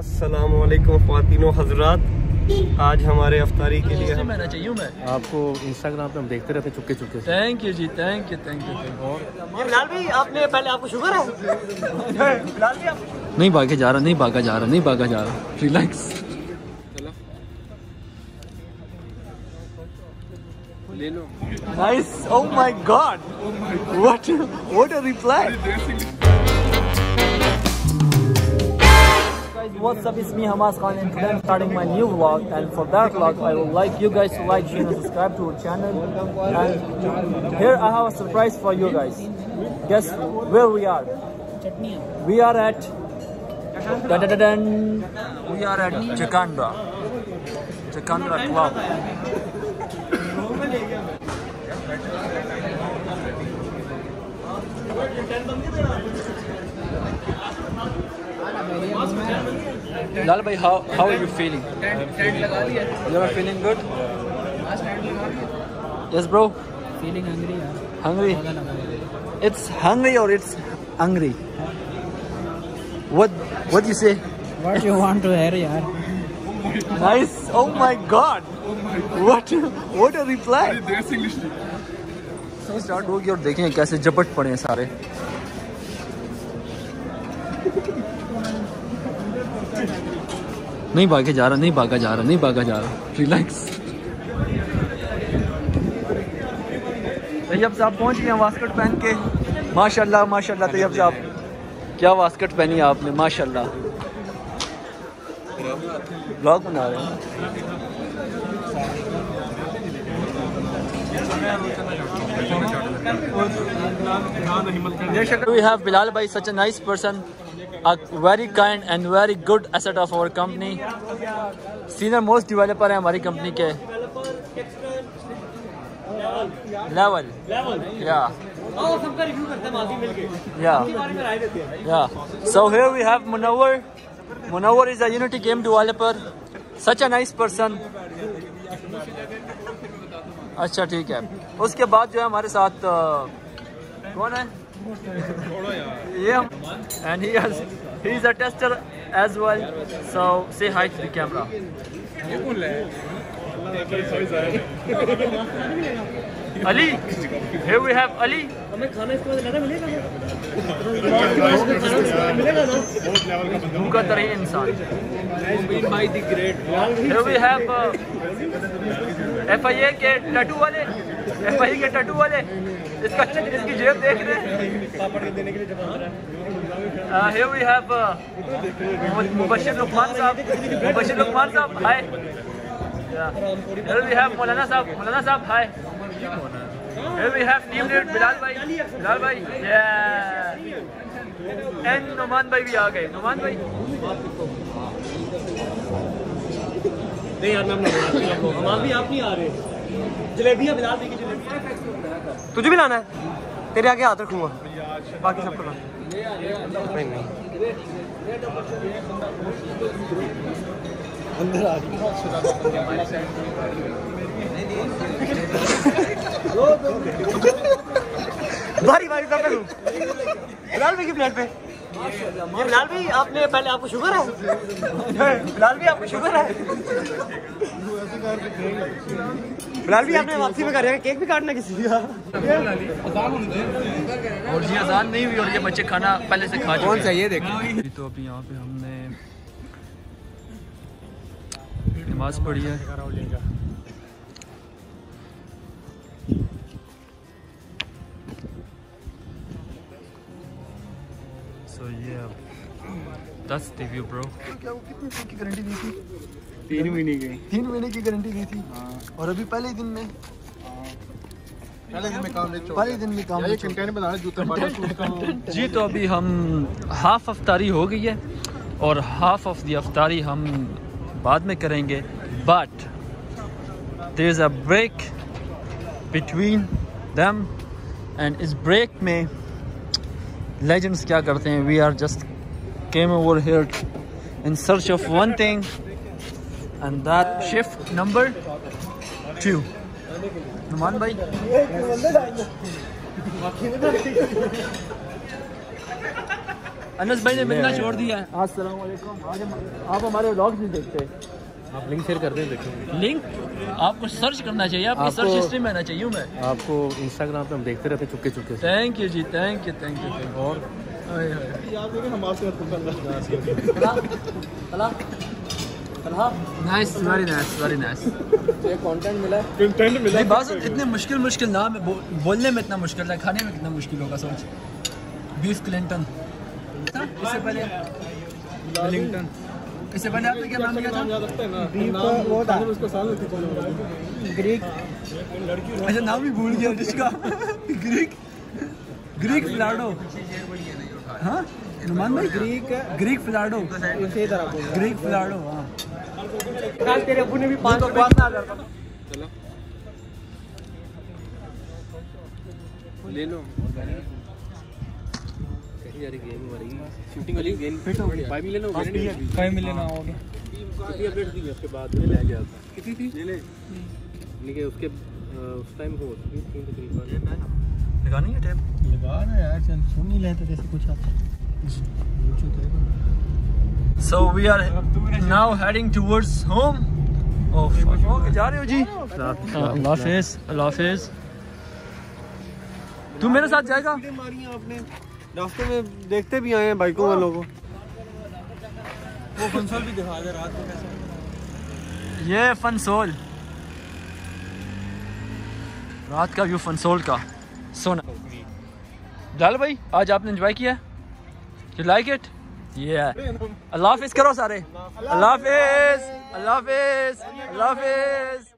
असलकुम ख़वातिन हजरात आज हमारे अफ्तारी के लिए हम चाहिए मैं। आपको इंस्टाग्राम पे हम देखते रहते चुपके चुपके thank you ji thank you thank you और बिलाल भाई आपने पहले आपको शुगर है? बिलाल भाई आप नहीं भागे जा रहा नहीं भागा जा रहा नहीं भागा जा रहा। रिलैक्स ले लो। Nice oh my god what what a reply guys what's up? It's me Hamas Khan and today I'm starting my new vlog. And for that vlog I would like you guys to like share and subscribe to our channel. And here I have a surprise for you guys. Guess where we are? We are at dun, dun, dun. we are at Chakandra. Chakandra Club लाल भाई how how are you feeling you are feeling good yes bro feeling hungry hungry it's hungry or it's hungry what what do you say what you want to hear yaar nice oh my God what what a reply start होगी और देखें कैसे झपट पड़े हैं सारे नहीं भागे जा रहा नहीं भागा जा रहा नहीं भागा जा रहा। रिलैक्स तैयब साहब पहुँच गए वास्कट पहन के। माशाल्लाह माशाल्लाह तैयब साहब। क्या वास्कट पहनी आपने माशाल्लाह। ब्लॉग बना रहे हैं। We have Bilal Bhai, such a nice person, a very kind and very good asset of our company. Senior most developer है हमारी कंपनी के level yeah yeah yeah so here we have Munawar Munawar is a Unity game developer such a nice person अच्छा ठीक है उसके बाद जो है हमारे साथ कौन है yeah, and he has he's a tester as well. So say hi to the camera. Ali here we have Ali. हमें खाना इसके बाद लेना मिलेगा भूखा तरह इंसान। Here we have F I A के टटू वाले एफ़ आई के टटू वाले। इसका इसकी जेब देख रहे हैं। Here we have uh, Mubashir Lukman साहब मुबशिर लुकमान साहब हाय here we have मौलाना साहब मौलाना साहब हाय here we have team lead Bilal भाई बिलाल भाई yeah. एंड नुमान भाई भी आ गए नुमान भाई नहीं यार मैं बना हम भी आप नहीं आ रहे। जलेबियाँ बिलाल भाई की जलेबियाँ। तुझे भी लाना है? तेरे आगे हाथ रखूँगा। बाकी सबको ला नहीं नहीं। भारी भारी सब पे बिलाल भाई की प्लेट पे। ये बिलाल भाई आपने पहले आपको शुगर है? बिलाल भाई आपको शुगर है? बिलाल भाई आपने वापसी में कर रहे केक भी काटना किसी का और जी आसान नहीं हुई और ये बच्चे खाना पहले से खा कौन सा ये देखो? तो अभी यहाँ पे हमने नमाज़ पढ़ी है। सो ये दस रिव्यू ब्रो क्या वो कितने दिन की गारंटी दी थी? तीन महीने की। तीन महीने की गारंटी दी थी? और अभी पहले ही दिन में? पहले दिन में काम पहले दिन में काम कंटेंट बना रहे जी तो अभी हम हाफ़ अफ्तारी हो गई है और हाफ़ ऑफ़ दी अफ्तारी हम बाद में करेंगे। but there is a break between them and इस ब्रेक में लेजेंड्स क्या करते हैं we are just came over here in search of one thing and that shift number two Numan भाई अनस भाई ने मिलना छोड़ दिया है अस्सलाम वालेकुम आज हम आप हमारे व्लॉग नहीं देखते आप लिंक शेयर कर दें देखेंगे लिंक आपको सर्च करना चाहिए आपकी आपको- सर्च हिस्ट्री में आना चाहिए मैं। आपको इंस्टाग्राम पे हम देखते रहते हैं चुपके चुपके thank you ji thank you thank you और? Nice very nice very nice content मिला कंटेंट मिला बात इतने मुश्किल मुश्किल नाम है बोलने में इतना मुश्किल है खाने में कितना मुश्किल होगा सोच। बीफ क्लिंटन। इससे पहले वेलिंगटन इससे पहले आपने? क्या नाम लिया था? का ग्रीक। अच्छा नाम ही भूल गया जिसका। ग्रीक। ग्रीक फिलाडो। हाँ? नुमान भाई? ग्रीक। ग्रीक फिलाडो। ग्रीक फिलाडो हाँ। तेरे अबू ने भी पाँच रुपए ले लो। कैसी गेम हमारी शूटिंग वाली गेम फिट हो गई। फाइव मिलियन हो गई फाइव मिलियन आओगे कितनी अपडेट थी उसके बाद? में ले गया था। कितनी थी? ले ले। नहीं उसके उस टाइम हो चुकी थी तकरीबन लगानी है? टेप लगा यार चल सुन ही लेते जैसे कुछ आता So we are now heading towards home. Oh, fuck. जा रहे हो जी? अल्लाह हाफिज, अल्लाह हाफिज. तू मेरे साथ जाएगा? हैं रास्ते में देखते भी आए हैं बाइकों वालों को वो कंसोल भी दिखा दे रात को कैसे ये फनसोल. रात का व्यू फनसोल का. सोना. डाल भाई, आज आपने एंजॉय किया? You like it? Yeah. अल्लाह हाफिज करो सारे. अल्लाह हाफिज, अल्लाह हाफिज, अल्लाह हाफिज.